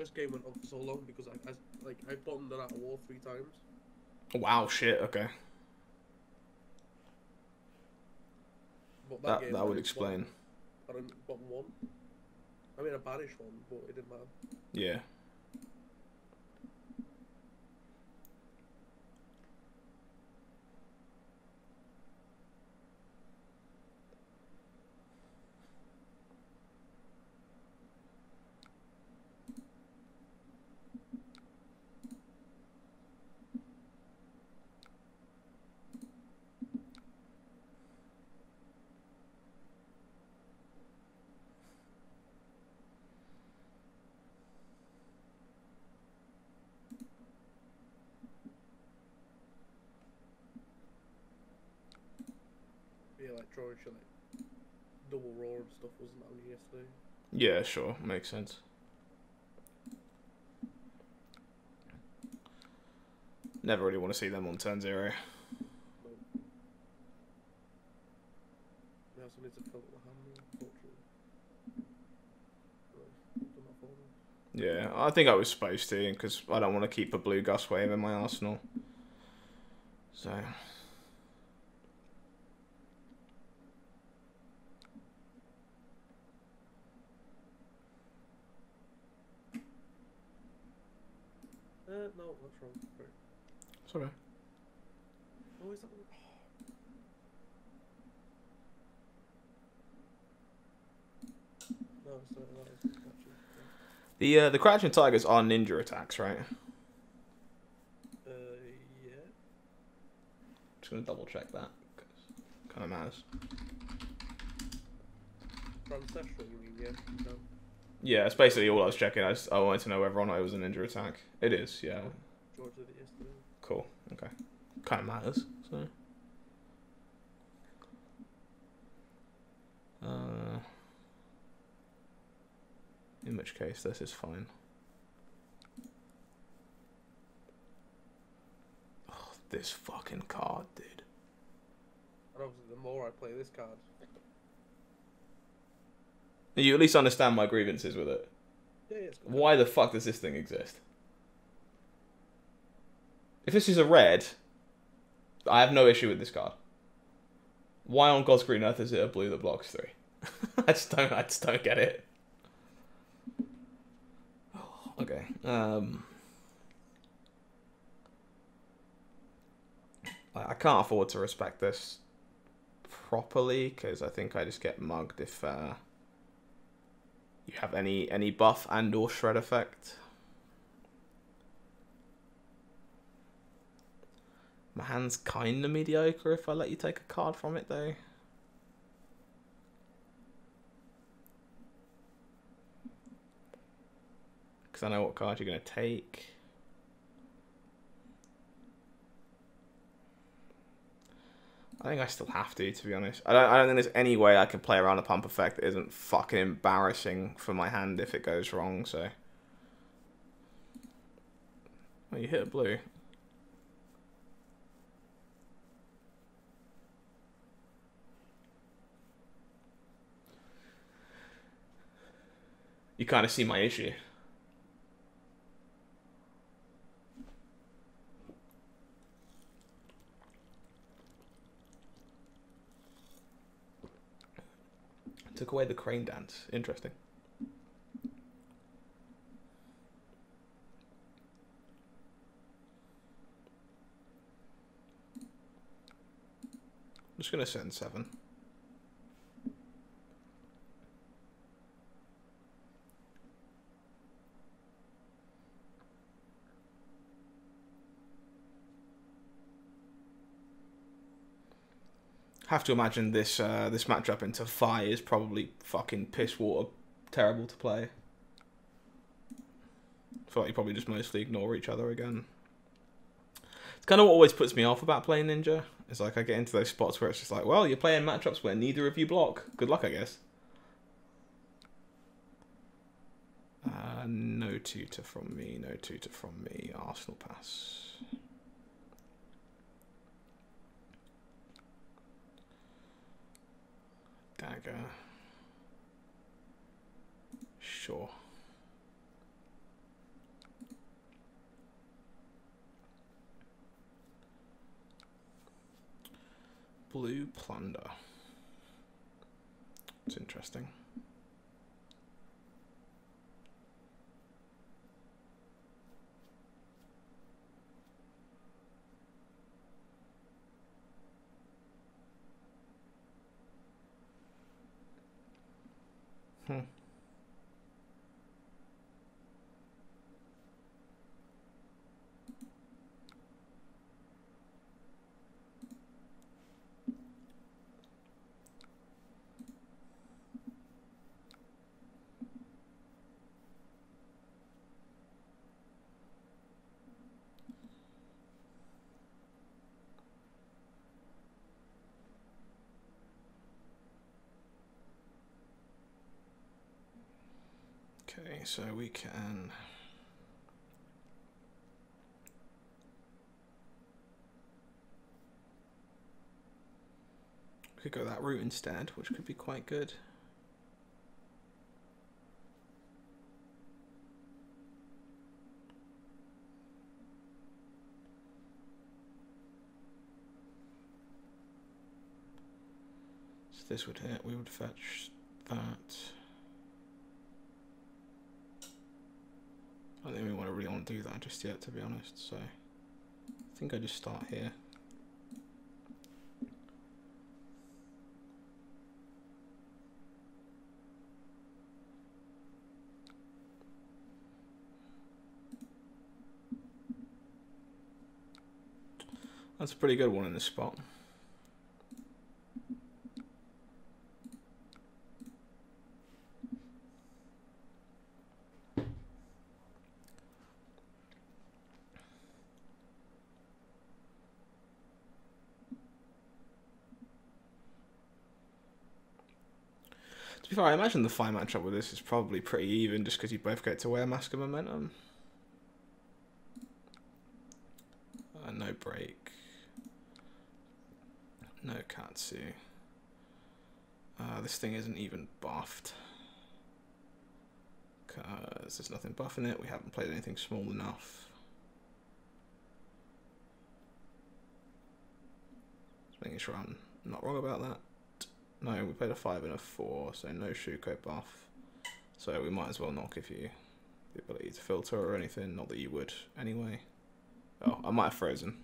first game went on for so long because I, I like I bombed it out of war three times. Wow, shit. Okay, But that that would explain. bottom- I didn't one. I mean, a badish one, but it didn't matter. Yeah. Drawing shit like double roar and stuff wasn't on yesterday. Yeah, sure, makes sense. Never really want to see them on turn zero. We also need to fill up the hand, unfortunately. Right, done that for me. Yeah, I think I was supposed to because I don't want to keep a blue gust wave in my arsenal. So Uh, no, that's wrong. Right. sorry. Oh, is that? No, it's not. That is actually. The uh, the crouching tigers are ninja attacks, right? Uh, yeah. Just gonna double check that. Cause kind of matters. Ancestral, you mean? Yeah. No. Yeah, it's basically all I was checking. I, just, I wanted to know whether or not it was a ninja attack. It is, yeah. George did it yesterday. Cool. Okay. Kind of matters. So. Uh, in which case, this is fine. Oh, this fucking card, dude. And obviously, the more I play this card, You at least understand my grievances with it. yeah, yeah. Why the fuck does this thing exist? If this is a red, I have no issue with this card. Why on God's Green Earth is it a blue that blocks three? I just don't. I just don't get it. Okay. Um. I I can't afford to respect this properly because I think I just get mugged if uh, you have any any buff and or shred effect. My hand's kind of mediocre if I let you take a card from it though. Because I know what card you're going to take. I think I still have to, to be honest. I don't. I don't think there's any way I can play around a pump effect that isn't fucking embarrassing for my hand if it goes wrong. So. Oh, you hit a blue. You kind of see my issue. Took away the crane dance. Interesting. I'm just gonna send seven. Have to imagine this uh, this matchup into Fai is probably fucking piss water terrible to play. Feel like you probably just mostly ignore each other again. It's kind of what always puts me off about playing Ninja. It's like I get into those spots where it's just like, well, you're playing matchups where neither of you block. Good luck, I guess. Uh, no tutor from me, no tutor from me. Arsenal pass. Sure. Blue Plunder. It's interesting. So we can. We could go that route instead, which could be quite good. So this would hit, we would fetch that. I don't we want to really want to do that just yet, to be honest. So I think I just start here. That's a pretty good one in this spot. I imagine the Fai matchup with this is probably pretty even just because you both get to wear Mask of Momentum. Uh, no break. No Katsu. Uh, this thing isn't even buffed. Because there's nothing buffing it. We haven't played anything small enough. Just making sure I'm not wrong about that. No, we played a 5 and a 4, so no Shuko buff. So we might as well not give you the ability to filter or anything. Not that you would anyway. Oh, I might have frozen.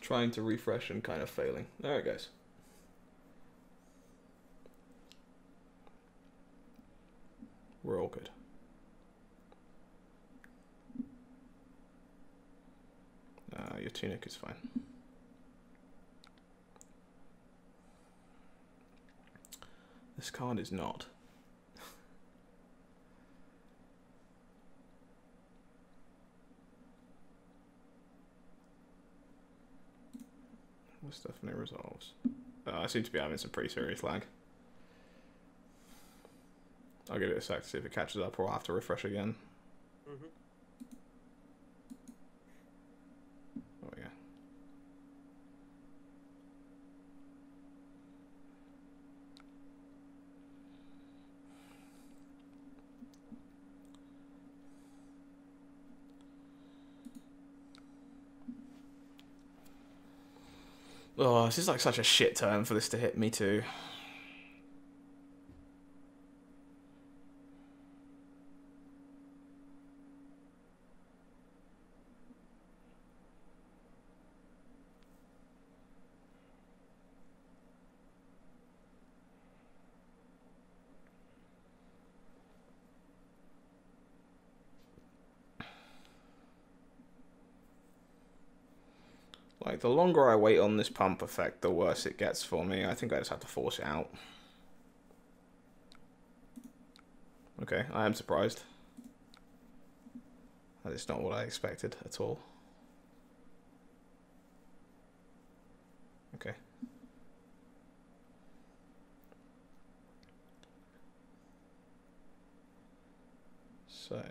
Trying to refresh and kind of failing. There it goes. We're all good. Uh, your tunic is fine. This card is not. this definitely resolves. Uh, I seem to be having some pretty serious lag. I'll give it a sec to see if it catches up or I'll have to refresh again. Mm-hmm. Oh yeah. Oh, this is like such a shit turn for this to hit me too. Like, the longer I wait on this pump effect, the worse it gets for me. I think I just have to force it out. Okay, I am surprised. That is not what I expected at all. Okay. So...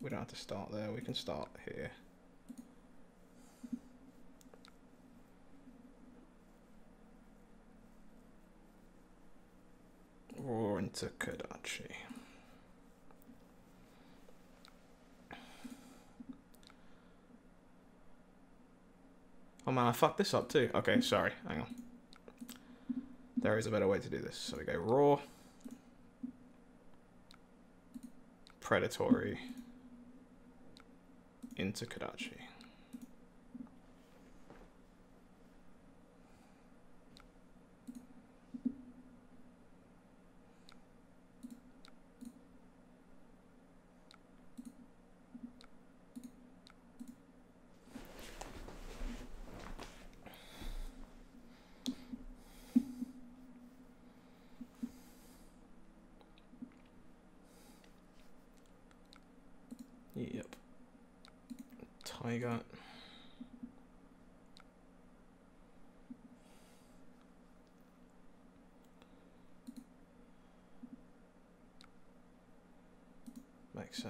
We don't have to start there, we can start here. into Kodachi. Oh man, I fucked this up too. Okay, sorry. Hang on. There is a better way to do this. So we go raw, predatory, into Kodachi. Yep. Tiger. Makes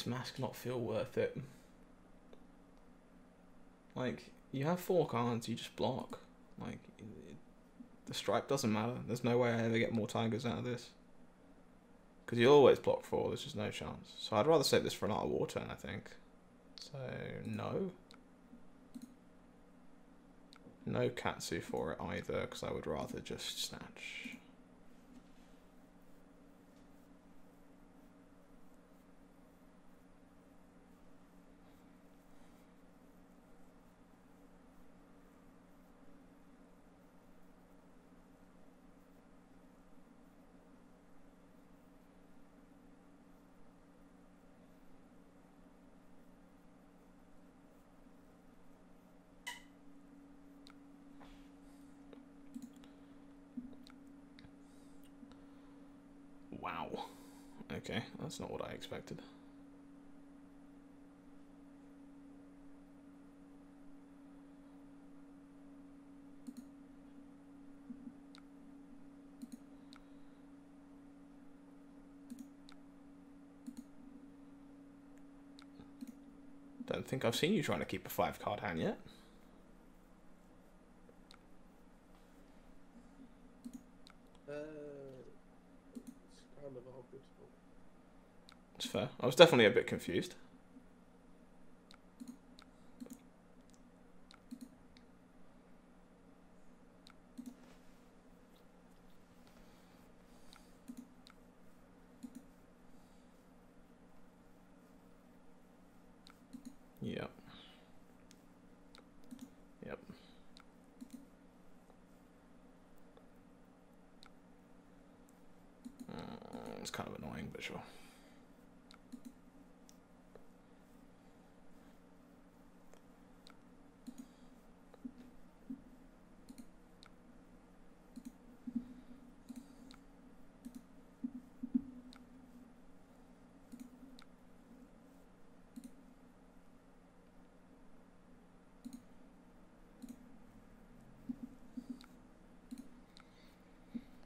this mask not feel worth it? Like, you have four cards, you just block. Like, it, the stripe doesn't matter. There's no way I ever get more tigers out of this. Because you always block four, there's just no chance. So I'd rather save this for an Art of War turn, I think. So, no. No Katsu for it either, because I would rather just snatch. Wow. Okay, that's not what I expected. Don't think I've seen you trying to keep a five card hand yet. Uh, it's kind of awkward. It's fair. I was definitely a bit confused. Yep. Yep. Uh, it's kind of annoying, but sure.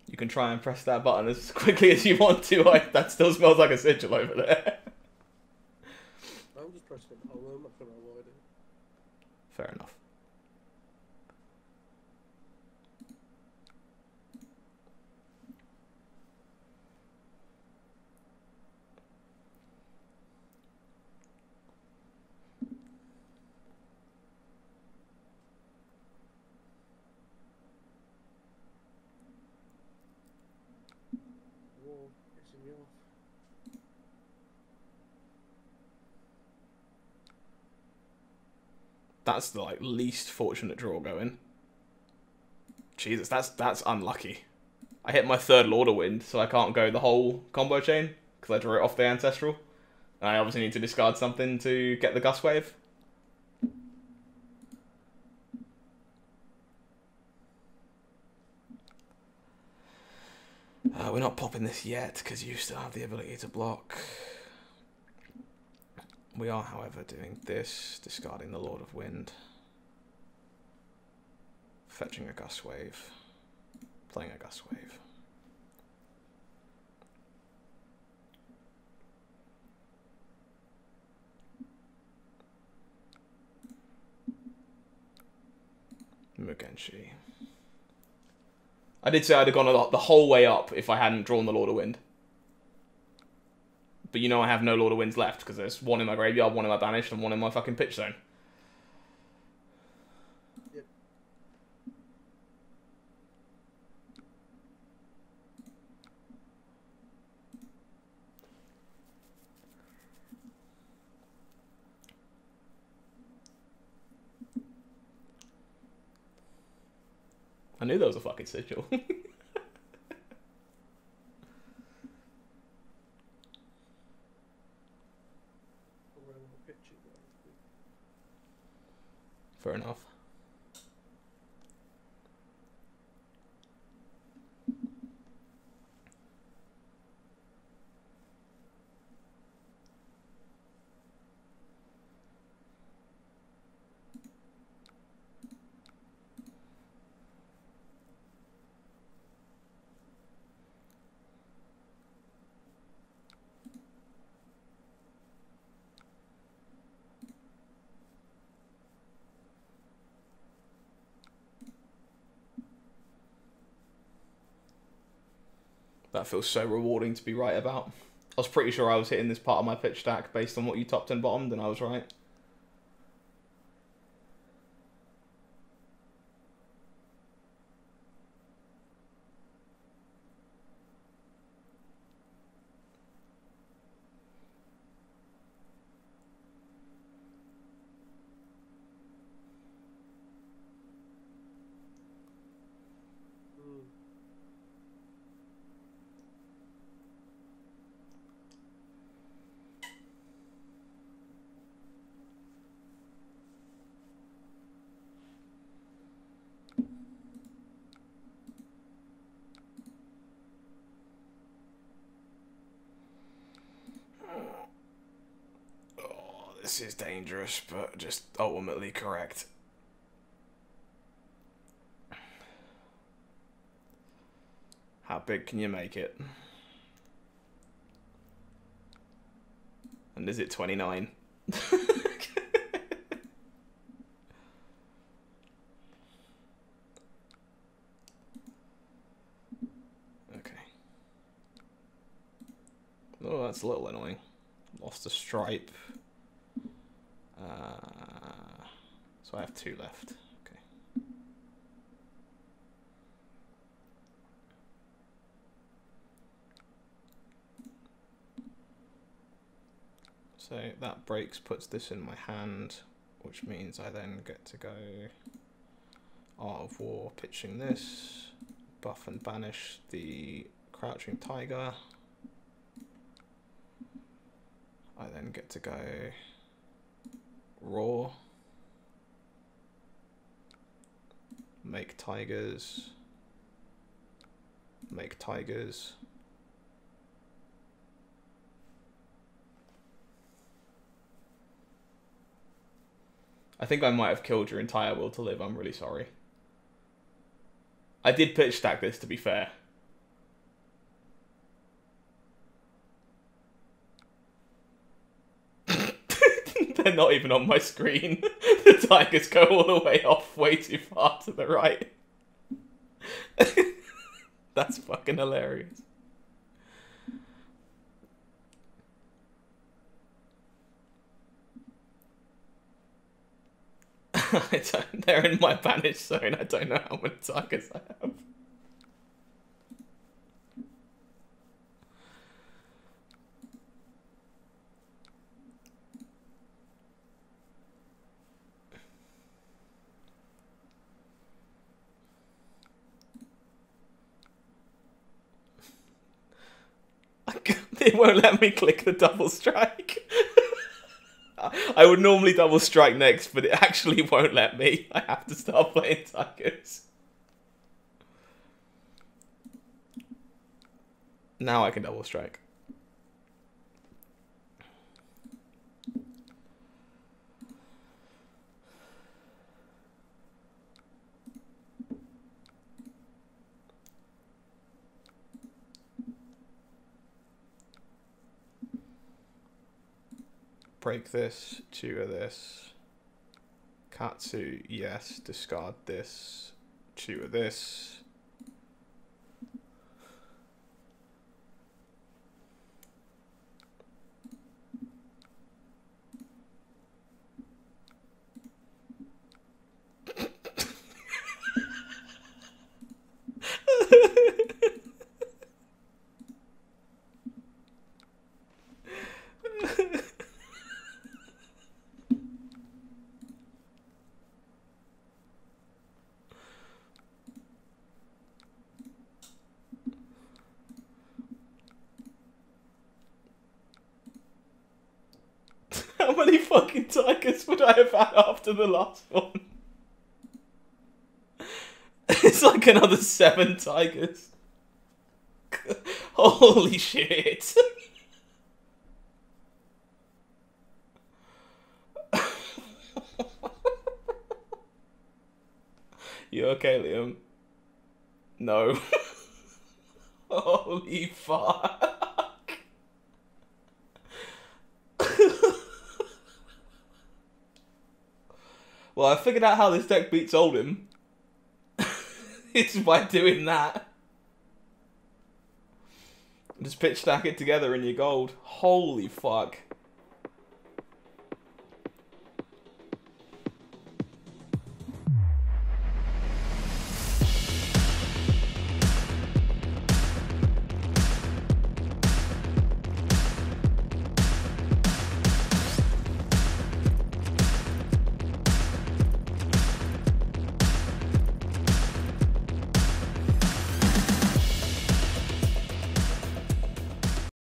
You can try and press that button as quickly as you want to. Like that still smells like a sigil over there. I'm just pressing it. I'm not going to avoid it. Fair enough. Off. That's the like least fortunate draw going. Jesus, that's that's unlucky. I hit my third Lord of Wind, so I can't go the whole combo chain because I drew it off the ancestral, and I obviously need to discard something to get the Gust Wave. Uh, we're not popping this yet because you still have the ability to block. We are, however, doing this, discarding the Lord of Wind, fetching a Gust Wave, playing a Gust Wave. Mugenshi. I did say I'd have gone the whole way up if I hadn't drawn the Lord of Wind. But you know I have no Lord of Winds left because there's one in my graveyard, one in my banished, and one in my fucking pitch zone. I knew there was a fucking sigil. Around the pitch it was. Fair enough. That feels so rewarding to be right about. I was pretty sure I was hitting this part of my pitch stack based on what you topped and bottomed, and I was right. Mm. Oh, this is dangerous, but just ultimately correct. How big can you make it? And is it 29? okay. Oh, that's a little annoying. Lost a stripe. Uh, so I have two left. Okay. So that breaks, puts this in my hand, which means I then get to go Art of War, pitching this, buff and banish the Crouching Tiger. I then get to go Raw, make tigers, make tigers. I think I might have killed your entire will to live. I'm really sorry. I did pitch stack this to be fair. They're not even on my screen. the tigers go all the way off way too far to the right. That's fucking hilarious. I don't, they're in my banished zone. I don't know how many tigers I have. it won't let me click the double strike. I would normally double strike next, but it actually won't let me. I have to start playing Tigers. Now I can double strike. Break this, chew this. Katsu, yes. Discard this, chew this. How many fucking tigers would I have had after the last one? It's like another seven tigers. Holy shit. you okay, Liam? No. Holy fuck. Well, I figured out how this deck beats Oldhim. it's by doing that. Just pitch stack it together in your gold. Holy fuck.